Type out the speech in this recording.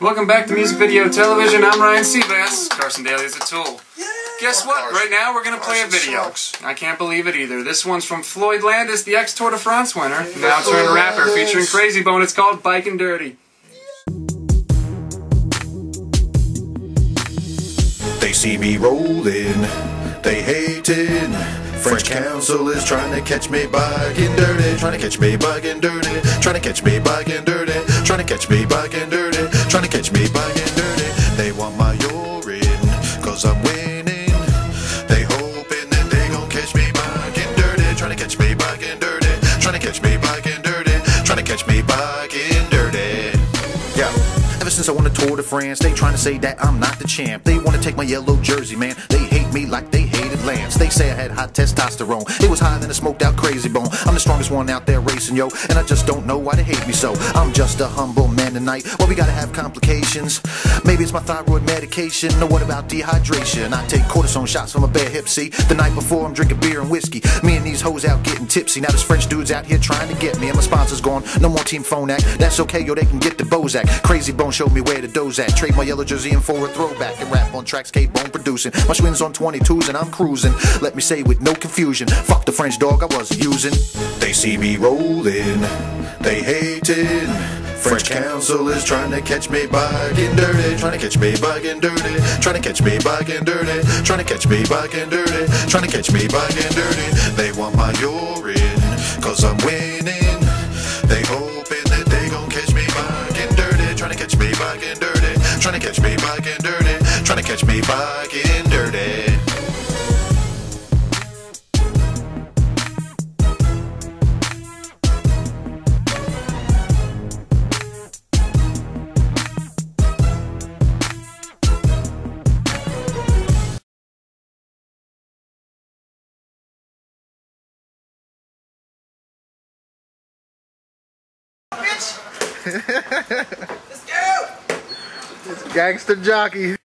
Welcome back to Music Video Television. I'm Ryan Seabass. Carson Daly is a tool. Guess what? Carson. Right now we're going to play a video. sucks. I can't believe it either. This one's from Floyd Landis, the ex Tour de France winner, now turned rapper, featuring Krayzie Bone. It's called Bikin' Dirty. They see me rolling, they hating. French council is trying to catch me bugging dirty, trying to catch me bugging dirty, trying to catch me bugging dirty, trying to catch me bugging dirty, cause I'm winning. Since I won the Tour de France, they trying to say that I'm not the champ. They want to take my yellow jersey, man. They hate me like they hated Lance. They say I had hot testosterone. It was higher than a smoked out Krayzie Bone. I'm the strongest one out there racing, yo. And I just don't know why they hate me so. I'm just a humble man tonight. Well, we gotta have complications. Maybe it's my thyroid medication. Or what about dehydration? I take cortisone shots from a bare hip, see? The night before, I'm drinking beer and whiskey. Me and these hoes out getting tipsy. Now this French dude's out here trying to get me. And my sponsor's gone. No more Team Phonak. That's okay, yo. They can get the Bozak. Krayzie Bone me where the doze at. Trade my yellow jersey in for a throwback. And rap on tracks, Kate Bone producing. My swings on 22s and I'm cruising. Let me say with no confusion. Fuck the French dog I was using. They see me rolling. They hating. French council is trying to catch me bugging dirty, trying to catch me bugging dirty, trying to catch me bugging dirty, trying to catch me bugging dirty, trying to catch me bugging dirty. They want my urine, cause I'm winning. Trying to catch me bugging dirty, trying to catch me bugging dirty. Gangster jockey.